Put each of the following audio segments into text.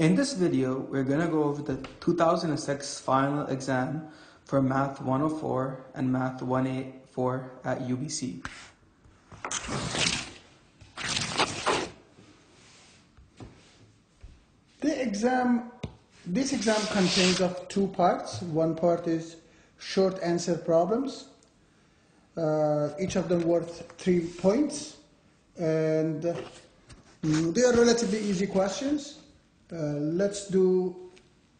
In this video, we're going to go over the 2006 final exam for Math 104 and Math 184 at UBC. The exam, this exam contains of two parts. One part is short answer problems, uh, each of them worth three points, and mm, they are relatively easy questions. Uh, let's do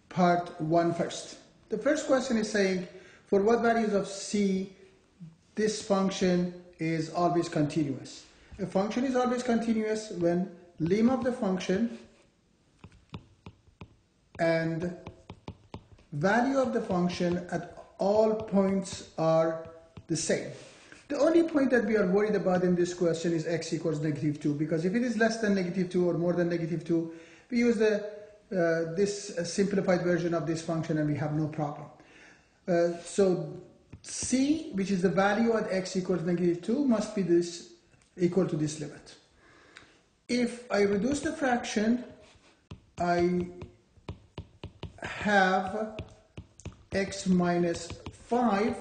part one first. The first question is saying, for what values of c this function is always continuous? A function is always continuous when lim of the function and value of the function at all points are the same. The only point that we are worried about in this question is x equals negative 2 because if it is less than negative 2 or more than negative 2 we use the, uh, this uh, simplified version of this function and we have no problem. Uh, so c which is the value at x equals negative 2 must be this equal to this limit. If I reduce the fraction I have x minus 5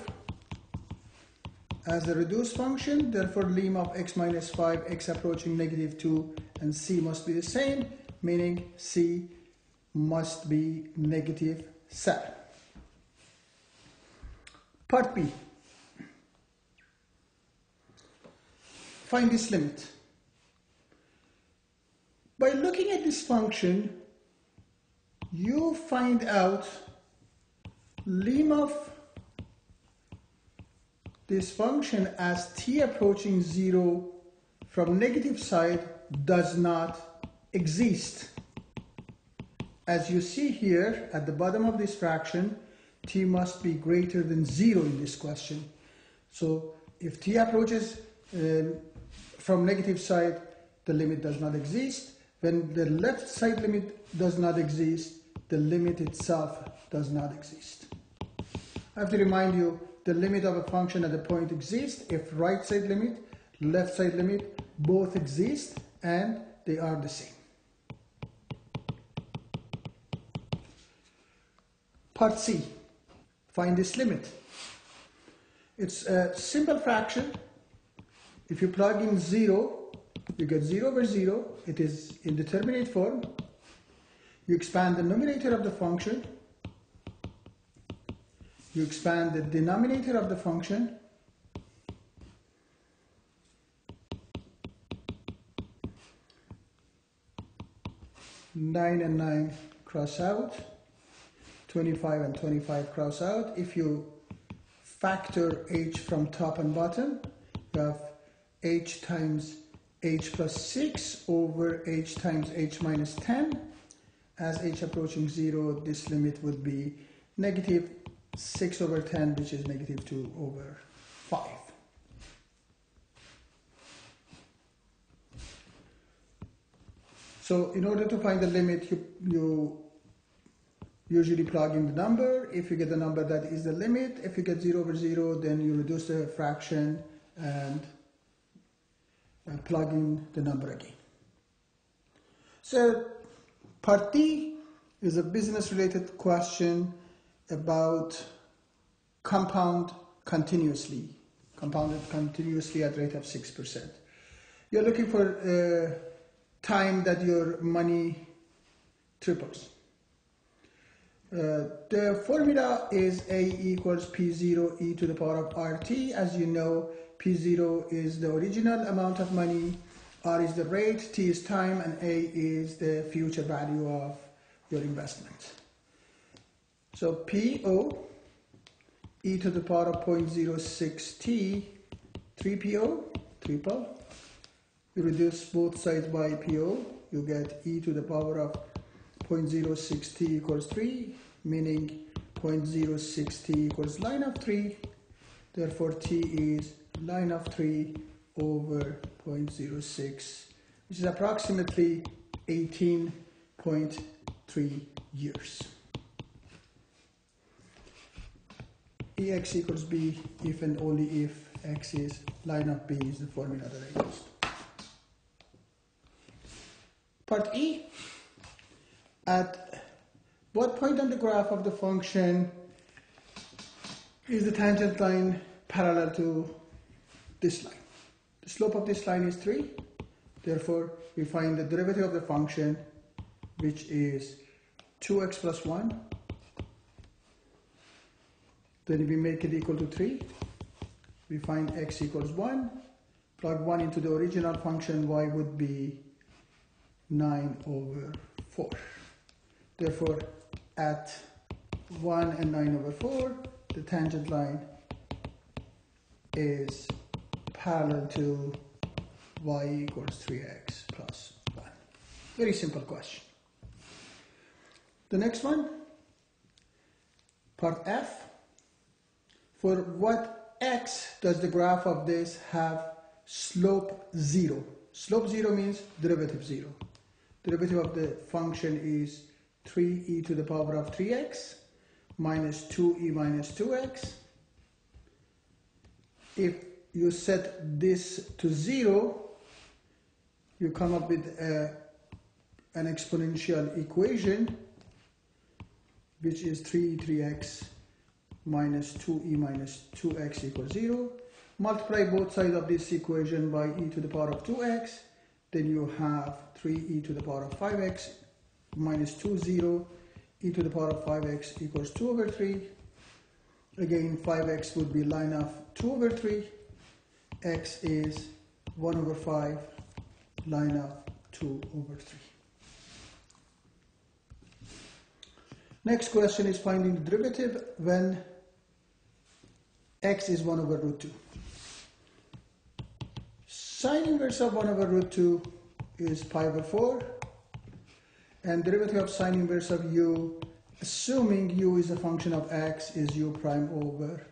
as a reduced function, therefore lim of x minus 5, x approaching negative 2, and c must be the same, meaning c must be negative 7. Part B. Find this limit. By looking at this function, you find out lim of this function as t approaching 0 from negative side does not exist. As you see here at the bottom of this fraction, t must be greater than 0 in this question. So if t approaches um, from negative side, the limit does not exist. When the left side limit does not exist, the limit itself does not exist. I have to remind you the limit of a function at a point exists if right side limit, left side limit both exist and they are the same. Part C, find this limit. It's a simple fraction. If you plug in 0, you get 0 over 0. It is indeterminate form. You expand the numerator of the function. You expand the denominator of the function. Nine and nine cross out. 25 and 25 cross out. If you factor h from top and bottom, you have h times h plus 6 over h times h minus 10 as h approaching 0, this limit would be negative 6 over 10, which is negative 2 over 5. So in order to find the limit, you, you usually plug in the number. If you get the number that is the limit, if you get 0 over 0, then you reduce the fraction and uh, plug in the number again. So Part D is a business related question about compound continuously, compounded continuously at rate of 6%. You're looking for a time that your money triples. Uh, the formula is A equals P0 e to the power of RT. As you know, P0 is the original amount of money R is the rate, T is time, and A is the future value of your investment. So PO e to the power of 0.06t, 3PO, triple. You reduce both sides by PO, you get e to the power of 0.06t equals 3, meaning 0.06t equals line of 3. Therefore, t is line of 3 over 0.06, which is approximately 18.3 years. Ex equals b if and only if x is line of b is the formula that I used. Part E, At what point on the graph of the function is the tangent line parallel to this line? The slope of this line is 3. Therefore, we find the derivative of the function, which is 2x plus 1. Then we make it equal to 3. We find x equals 1. Plug 1 into the original function, y would be 9 over 4. Therefore, at 1 and 9 over 4, the tangent line is parallel to y equals 3x plus 1. Very simple question. The next one, part F. For what x does the graph of this have slope 0? Slope 0 means derivative 0. Derivative of the function is 3e to the power of 3x minus 2e minus 2x. If you set this to 0, you come up with a, an exponential equation which is 3e 3x minus 2e minus 2x equals 0. Multiply both sides of this equation by e to the power of 2x, then you have 3e to the power of 5x minus 2, 0, e to the power of 5x equals 2 over 3. Again, 5x would be line of 2 over 3. x is 1 over 5, line of 2 over 3. Next question is finding the derivative when x is 1 over root 2. Sine inverse of 1 over root 2 is pi over 4 and derivative of sine inverse of u assuming u is a function of x is u prime over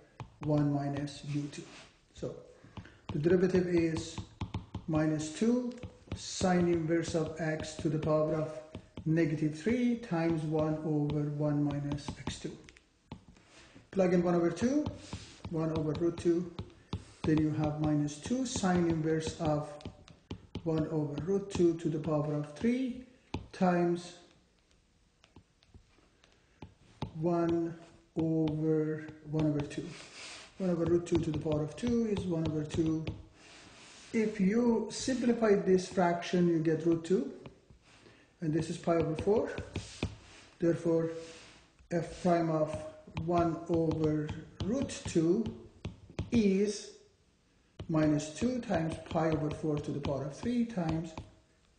1 minus u2 so the derivative is minus 2 sine inverse of x to the power of negative 3 times 1 over 1 minus x2 plug in 1 over 2 1 over root 2 then you have minus 2 sine inverse of 1 over root 2 to the power of 3 times 1 over 1 over 2. 1 over root 2 to the power of 2 is 1 over 2. If you simplify this fraction, you get root 2. And this is pi over 4. Therefore, f prime of 1 over root 2 is minus 2 times pi over 4 to the power of 3 times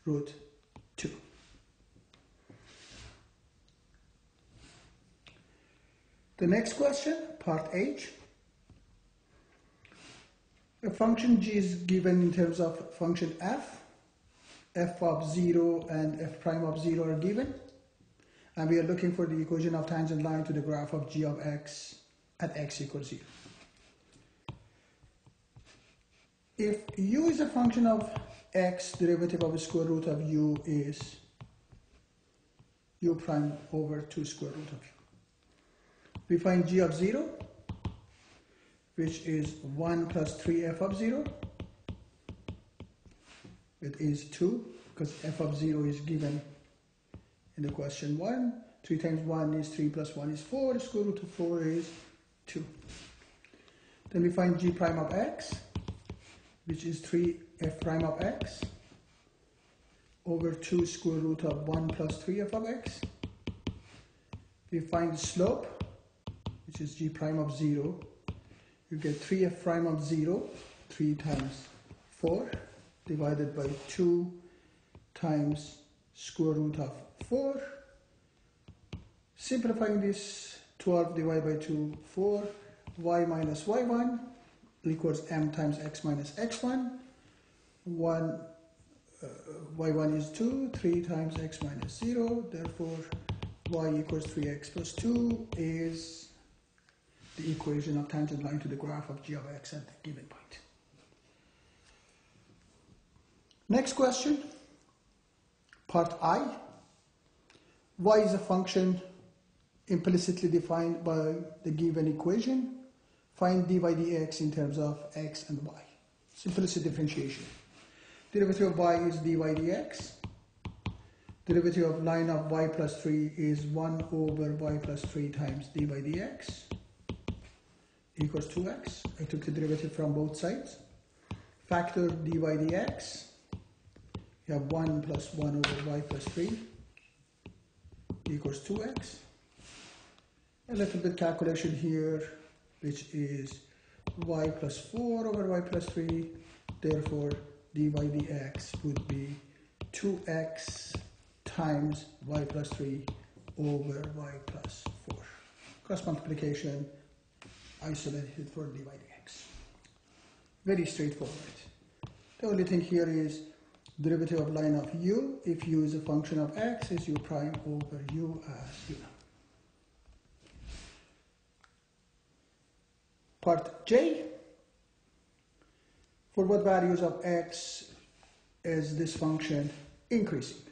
root 2. The next question, part H. A function g is given in terms of function f. f of 0 and f prime of 0 are given. And we are looking for the equation of tangent line to the graph of g of x at x equals 0. If u is a function of x, derivative of square root of u is u prime over 2 square root of u we find g of 0 which is 1 plus 3f of 0 it is 2 because f of 0 is given in the question 1 3 times 1 is 3 plus 1 is 4 square root of 4 is 2 then we find g prime of x which is 3 f prime of x over 2 square root of 1 plus 3 f of x. We find the slope is g prime of 0, you get 3f prime of 0, 3 times 4, divided by 2 times square root of 4. Simplifying this, 12 divided by 2, 4, y minus y1 equals m times x minus x1. 1, uh, y1 is 2, 3 times x minus 0, therefore y equals 3x plus 2 is the equation of tangent line to the graph of g of x at the given point. Next question, part I. y is a function implicitly defined by the given equation. Find dy dx in terms of x and y. It's implicit differentiation. Derivative of y is dy dx. Derivative of line of y plus 3 is 1 over y plus 3 times d by dx equals 2x. I took the derivative from both sides. Factor dy dx. You have 1 plus 1 over y plus 3 equals 2x. A little bit calculation here, which is y plus 4 over y plus 3. Therefore, dy dx would be 2x times y plus 3 over y plus 4. Cross multiplication isolated for dy dx. Very straightforward. The only thing here is derivative of line of u, if u is a function of x, is u prime over u as u. Part J, for what values of x is this function increasing?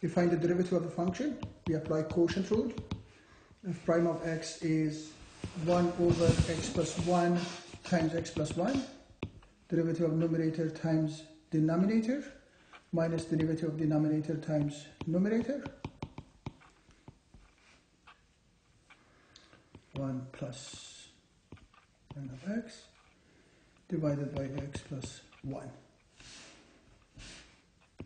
We find the derivative of the function, we apply quotient rule. If prime of x is 1 over x plus 1 times x plus 1, derivative of numerator times denominator, minus derivative of denominator times numerator. 1 plus n of x divided by x plus 1.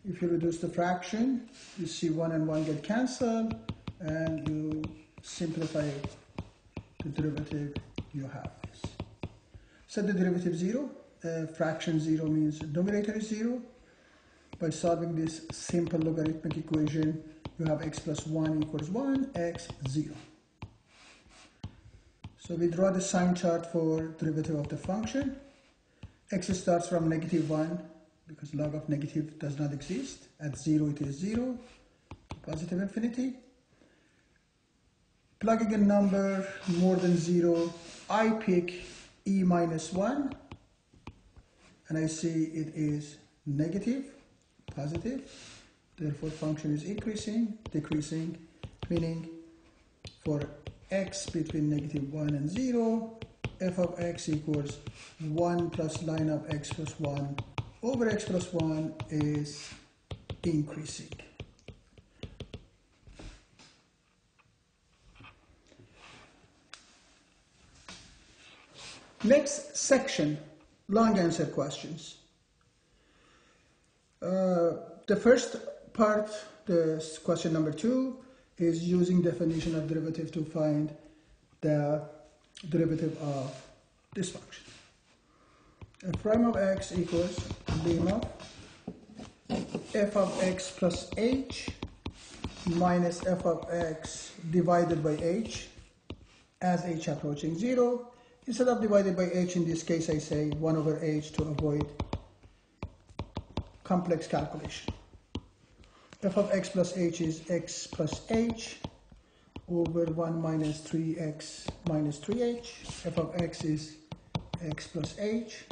If you reduce the fraction, you see 1 and 1 get cancelled, and you simplify it. The derivative you have is. Set the derivative 0. Uh, fraction 0 means numerator is 0. By solving this simple logarithmic equation, you have x plus 1 equals 1, x 0. So we draw the sign chart for derivative of the function. x starts from negative 1 because log of negative does not exist. At 0 it is 0, positive infinity. Plugging a number more than 0, I pick e minus 1 and I see it is negative, positive. Therefore function is increasing, decreasing, meaning for x between negative 1 and 0, f of x equals 1 plus line of x plus 1 over x plus 1 is increasing. Next section, long answer questions. Uh, the first part, the question number two, is using definition of derivative to find the derivative of this function f prime of x equals lemma f of x plus h minus f of x divided by h as h approaching 0. Instead of divided by h, in this case I say 1 over h to avoid complex calculation. f of x plus h is x plus h over 1 minus 3x minus 3h. f of x is x plus h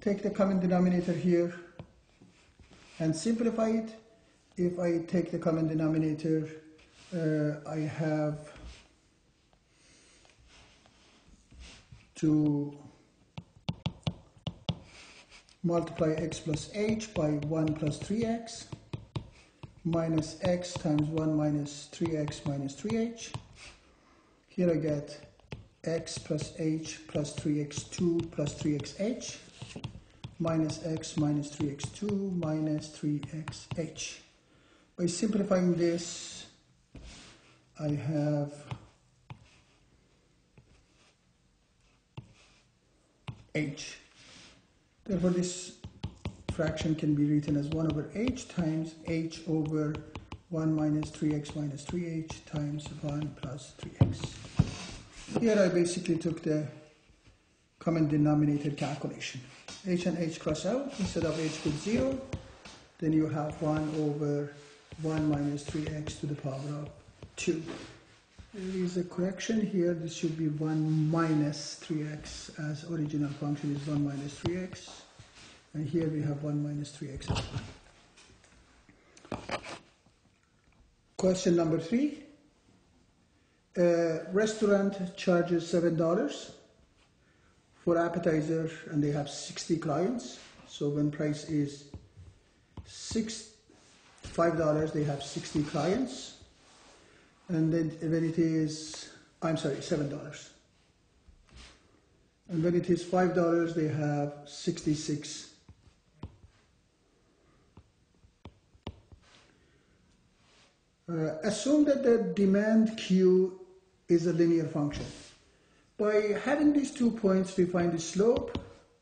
take the common denominator here and simplify it. If I take the common denominator, uh, I have to multiply x plus h by 1 plus 3x minus x times 1 minus 3x minus 3h. Here I get x plus h plus 3x2 plus 3xh minus x minus 3x2 minus 3xh. By simplifying this, I have h. Therefore, this fraction can be written as 1 over h times h over 1 minus 3x minus 3h times 1 plus 3x. Here I basically took the common denominator calculation h and h cross out. Instead of h put 0. Then you have 1 over 1 minus 3x to the power of 2. There is a correction here. This should be 1 minus 3x as original function is 1 minus 3x. And here we have 1 minus 3x as well. Question number 3. A restaurant charges $7 for appetizer and they have 60 clients. So when price is six five dollars, they have sixty clients, and then when it is, I'm sorry, seven dollars. And when it is five dollars, they have sixty-six. Uh, assume that the demand Q is a linear function. By having these two points, we find the slope,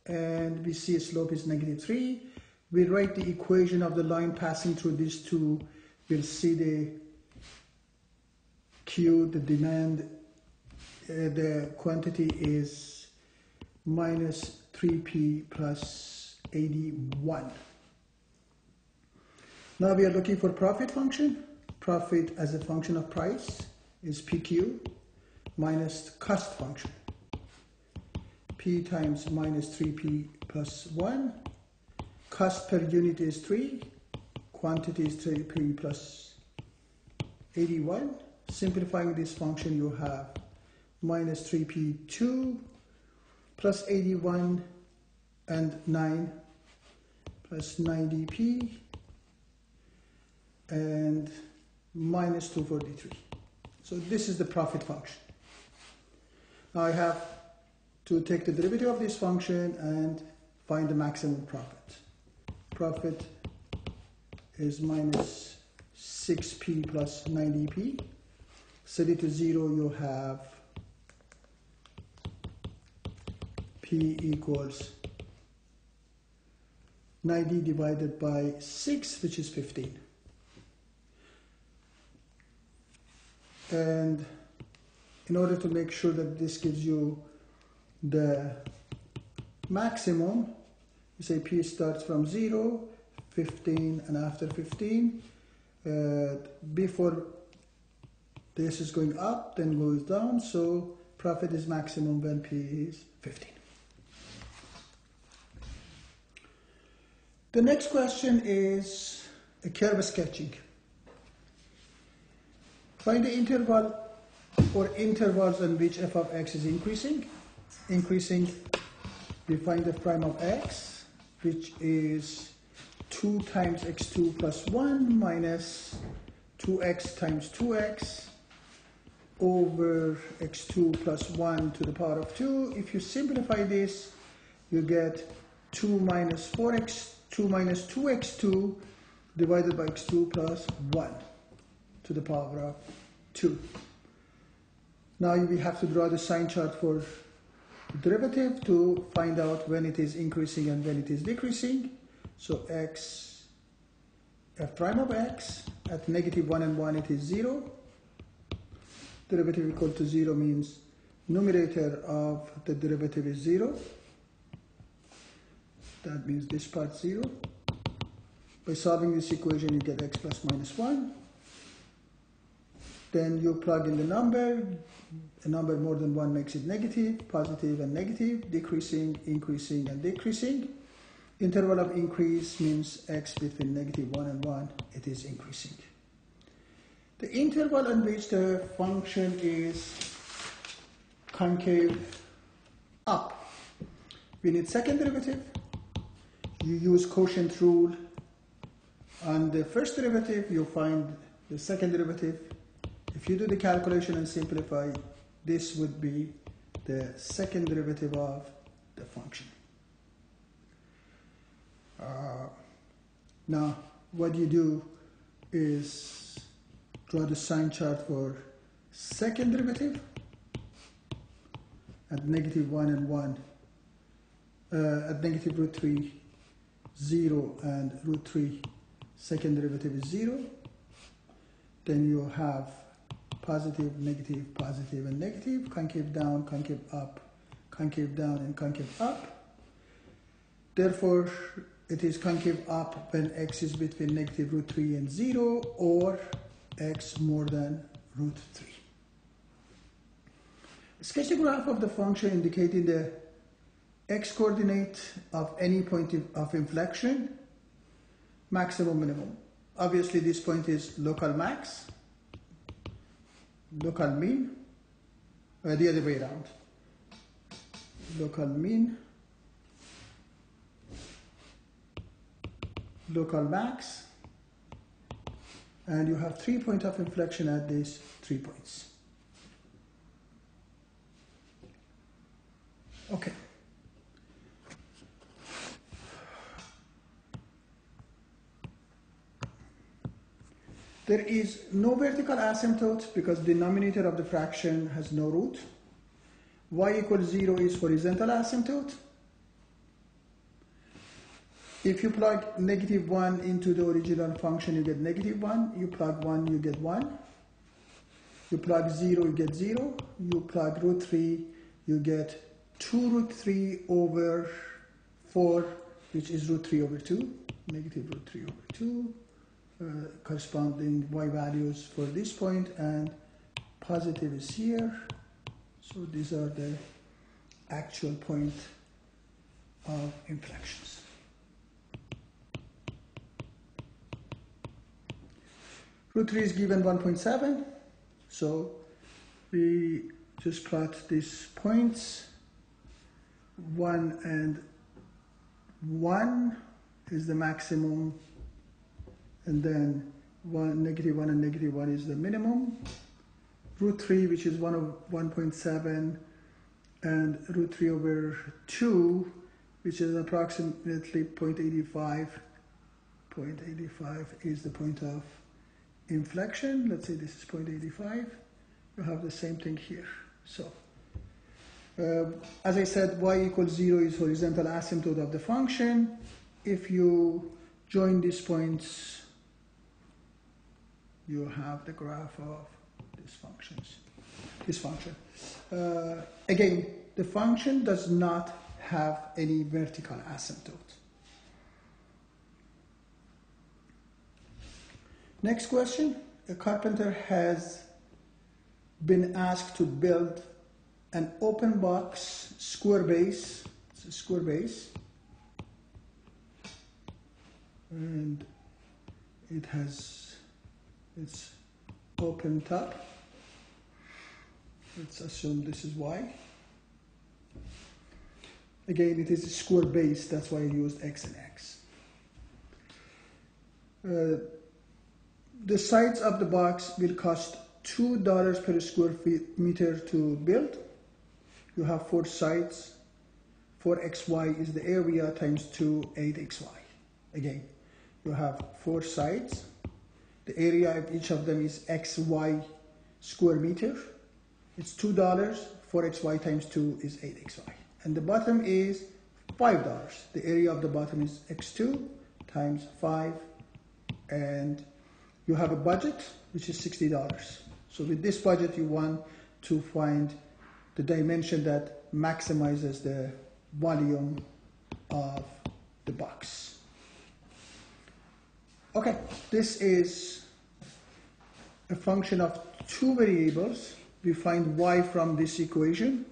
and we see slope is negative 3. We write the equation of the line passing through these two. We'll see the Q, the demand, uh, the quantity is minus 3p plus 81. Now we are looking for profit function. Profit as a function of price is PQ minus cost function. P times minus 3P plus 1. Cost per unit is 3. Quantity is 3P plus 81. Simplifying this function, you have minus 3P2 plus 81 and 9 plus 90P and minus 243. So this is the profit function. Now I have to take the derivative of this function and find the maximum profit. Profit is minus 6p plus 90p. Set it to 0, you have p equals 90 divided by 6, which is 15. And in order to make sure that this gives you the maximum, you say P starts from 0, 15, and after 15. Uh, before this is going up, then goes down, so profit is maximum when P is 15. The next question is a curve sketching. Find the interval or intervals in which f of x is increasing. Increasing, we find the prime of x, which is 2 times x2 plus 1 minus 2x times 2x over x2 plus 1 to the power of 2. If you simplify this, you get 2 minus 4x, 2 minus 2x2 divided by x2 plus 1 to the power of 2. Now we have to draw the sign chart for derivative to find out when it is increasing and when it is decreasing. So x, f prime of x, at negative 1 and 1 it is 0. Derivative equal to 0 means numerator of the derivative is 0. That means this part 0. By solving this equation you get x plus minus 1. Then you plug in the number. A number more than 1 makes it negative, positive and negative, decreasing, increasing and decreasing. Interval of increase means x between negative 1 and 1, it is increasing. The interval in which the function is concave up. We need second derivative. You use quotient rule. On the first derivative, you find the second derivative. If you do the calculation and simplify, this would be the second derivative of the function. Uh, now, what you do is draw the sign chart for second derivative at negative 1 and 1, uh, at negative root 3, 0 and root 3, second derivative is 0. Then you have positive, negative, positive, and negative, concave down, concave up, concave down, and concave up. Therefore, it is concave up when x is between negative root 3 and 0 or x more than root 3. Sketch the graph of the function indicating the x coordinate of any point of inflection, maximum, minimum. Obviously, this point is local max, local mean, or the other way around. Local mean, local max, and you have three point of inflection at these three points. Okay. There is no vertical asymptote because denominator of the fraction has no root. y equals 0 is horizontal asymptote. If you plug negative 1 into the original function, you get negative 1. You plug 1, you get 1. You plug 0, you get 0. You plug root 3, you get 2 root 3 over 4, which is root 3 over 2. Negative root 3 over 2. Uh, corresponding y values for this point and positive is here. So these are the actual point of inflections. Root 3 is given 1.7, so we just plot these points. 1 and 1 is the maximum and then 1, negative 1 and negative 1 is the minimum. Root 3, which is 1 of 1.7, and root 3 over 2, which is approximately 0.85. 0.85 is the point of inflection. Let's say this is 0.85. You have the same thing here. So, uh, as I said, y equals 0 is horizontal asymptote of the function. If you join these points you have the graph of these functions. This function. Uh, again, the function does not have any vertical asymptote. Next question. A carpenter has been asked to build an open box square base. It's a square base. And it has it's open top. Let's assume this is y. Again, it is a square base, that's why I used x and x. Uh, the sides of the box will cost $2 per square feet meter to build. You have four sides. 4xy is the area times 2, 8xy. Again, you have four sides the area of each of them is xy square meter. It's $2. 4xy times 2 is 8xy. And the bottom is $5. The area of the bottom is x2 times 5. And you have a budget, which is $60. So with this budget, you want to find the dimension that maximizes the volume of the box. Okay, this is a function of two variables. We find y from this equation,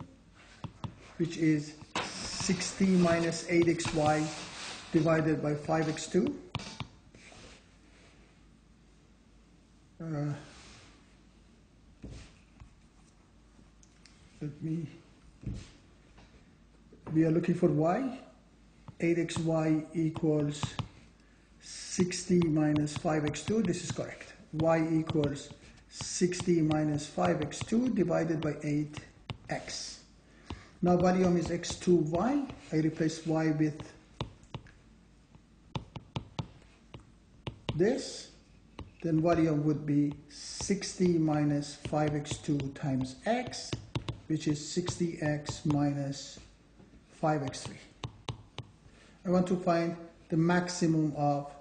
which is 60 minus 8xy divided by 5x2. Uh, let me, we are looking for y. 8xy equals 60 minus 5x2, this is correct. y equals 60 minus 5x2 divided by 8x. Now volume is x2y. I replace y with this. Then volume would be 60 minus 5x2 times x, which is 60x minus 5x3. I want to find the maximum of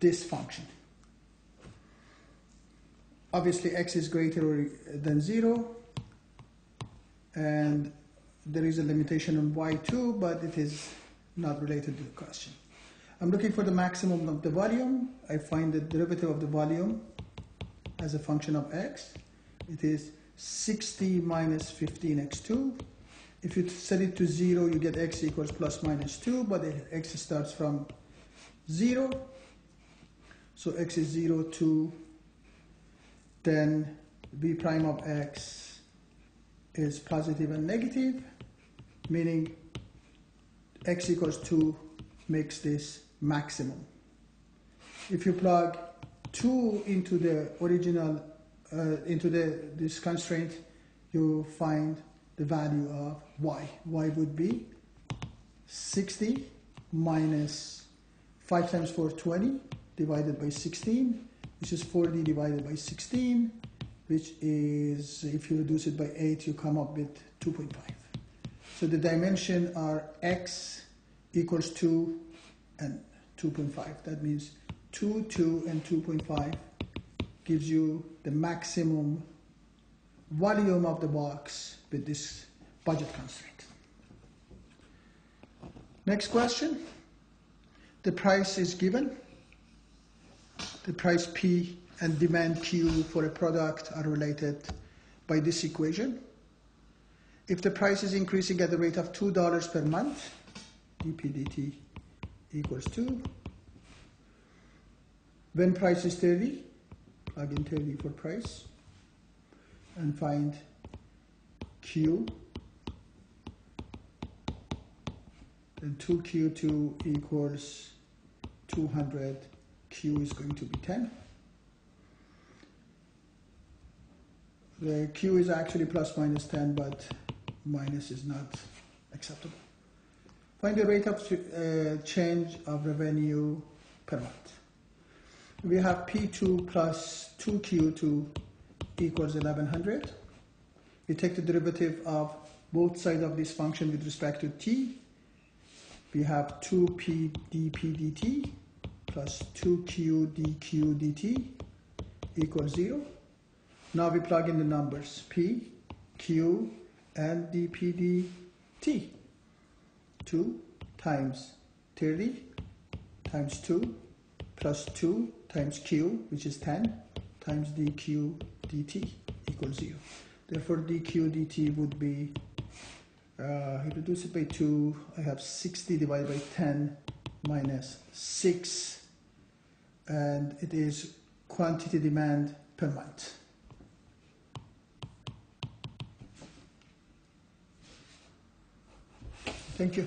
this function. Obviously, x is greater than 0, and there is a limitation on y2, but it is not related to the question. I'm looking for the maximum of the volume. I find the derivative of the volume as a function of x. It is 60 minus 15x2. If you set it to 0, you get x equals plus minus 2, but x starts from 0. So x is 0 to then b prime of x is positive and negative, meaning x equals 2 makes this maximum. If you plug 2 into the original, uh, into the, this constraint, you find the value of y. y would be 60 minus 5 times 4, 20, divided by 16, which is 40 divided by 16, which is, if you reduce it by 8, you come up with 2.5. So the dimension are x equals 2 and 2.5. That means 2, 2, and 2.5 gives you the maximum volume of the box with this budget constraint. Next question. The price is given. The price P and demand Q for a product are related by this equation. If the price is increasing at the rate of $2 per month, dPdt equals 2. When price is 30, plug in 30 for price and find Q. Then 2Q2 equals 200. Q is going to be 10. The Q is actually plus minus 10, but minus is not acceptable. Find the rate of uh, change of revenue per month. We have P2 plus 2Q2 equals 1100. We take the derivative of both sides of this function with respect to t. We have 2p dp dt plus 2q dq dt equals 0. Now we plug in the numbers p, q, and dp dt. 2 times 30 times 2 plus 2 times q, which is 10, times dq dt equals 0. Therefore, dq dt would be, uh, if reduce it by 2, I have 60 divided by 10 minus 6, and it is quantity demand per month. Thank you.